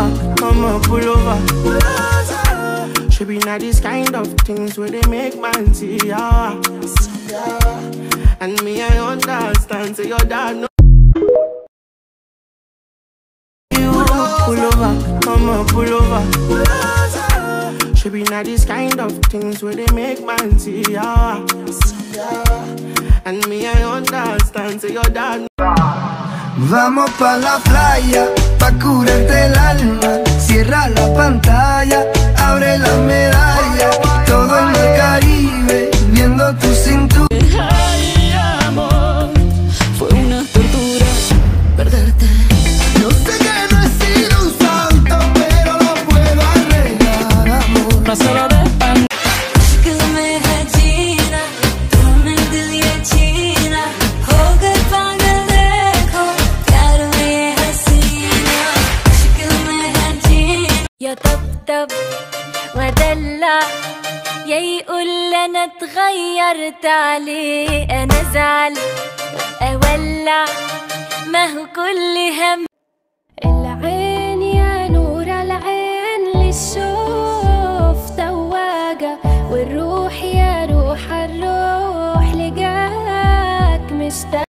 over, come on, pull over. Should be not these kind of things where they make man see ya. And me, I understand, so your dad know. You pull over, come on, pull over. Should be not these kind of things where they make man see ya. And me, I understand, so your dad Vamos pa la playa, pa curarte el alma. Cierra la pantalla, abre la medalla. Todo en el Caribe, viendo tu cintura. يا طبطب ودلع يا يقول أنا اتغيرت عليه. أنا ازعل اولع آه ما هو كل هم. العين يا نور العين للشوف. تواجة والروح يا روح الروح لجاك مشتاق.